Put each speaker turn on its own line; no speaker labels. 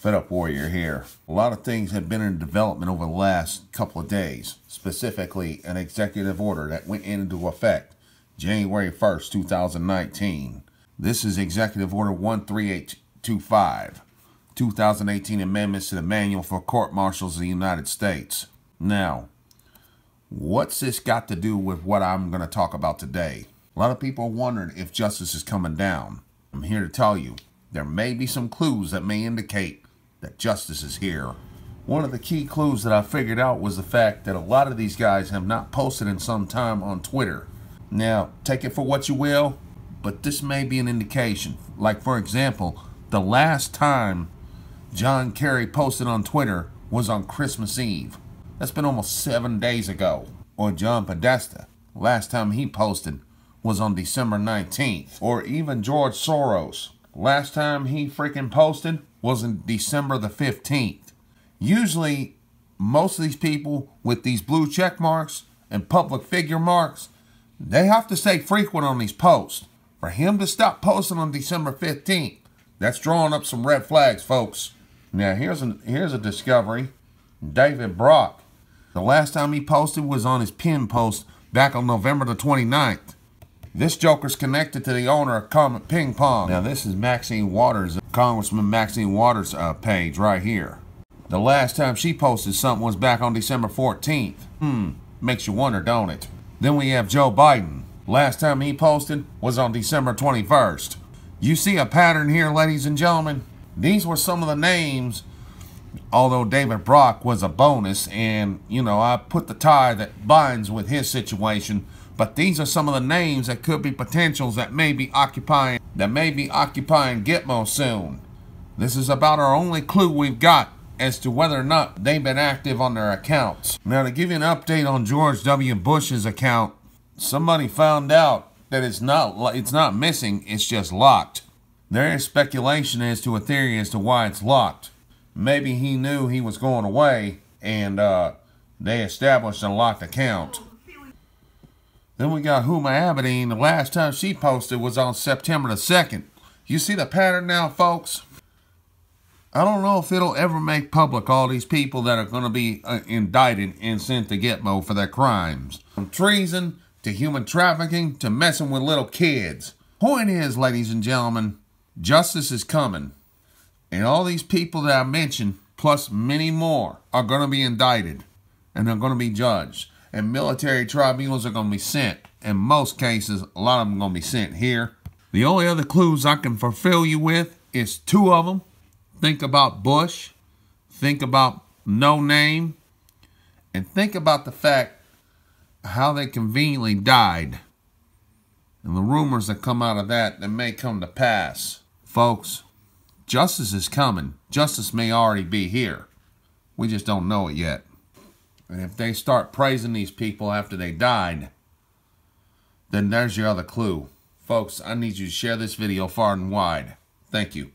Fed Up Warrior here. A lot of things have been in development over the last couple of days, specifically an executive order that went into effect January 1st, 2019. This is Executive Order 13825, 2018 amendments to the Manual for Court Martials of the United States. Now, what's this got to do with what I'm going to talk about today? A lot of people are wondering if justice is coming down. I'm here to tell you there may be some clues that may indicate that justice is here. One of the key clues that I figured out was the fact that a lot of these guys have not posted in some time on Twitter. Now, take it for what you will, but this may be an indication. Like, for example, the last time John Kerry posted on Twitter was on Christmas Eve. That's been almost seven days ago. Or John Podesta, last time he posted was on December 19th. Or even George Soros, last time he freaking posted was in December the 15th. Usually, most of these people with these blue check marks and public figure marks, they have to stay frequent on these posts. For him to stop posting on December 15th, that's drawing up some red flags, folks. Now, here's a, here's a discovery. David Brock, the last time he posted was on his pin post back on November the 29th. This joker's connected to the owner of Ping Pong. Now, this is Maxine Waters, Congressman Maxine Waters' uh, page right here. The last time she posted something was back on December 14th. Hmm, makes you wonder, don't it? Then we have Joe Biden. Last time he posted was on December 21st. You see a pattern here, ladies and gentlemen? These were some of the names, although David Brock was a bonus, and, you know, I put the tie that binds with his situation but these are some of the names that could be potentials that may be occupying that may be occupying Gitmo soon. This is about our only clue we've got as to whether or not they've been active on their accounts. Now to give you an update on George W. Bush's account, somebody found out that it's not it's not missing, it's just locked. There is speculation as to a theory as to why it's locked. Maybe he knew he was going away and uh, they established a locked account. Then we got Huma Abedin. The last time she posted was on September the 2nd. You see the pattern now, folks? I don't know if it'll ever make public all these people that are going to be uh, indicted and sent to Gitmo for their crimes. From treason to human trafficking to messing with little kids. Point is, ladies and gentlemen, justice is coming. And all these people that I mentioned, plus many more, are going to be indicted and they're going to be judged and military tribunals are going to be sent. In most cases, a lot of them going to be sent here. The only other clues I can fulfill you with is two of them. Think about Bush. Think about No Name. And think about the fact how they conveniently died. And the rumors that come out of that that may come to pass. Folks, justice is coming. Justice may already be here. We just don't know it yet. And if they start praising these people after they died, then there's your other clue. Folks, I need you to share this video far and wide. Thank you.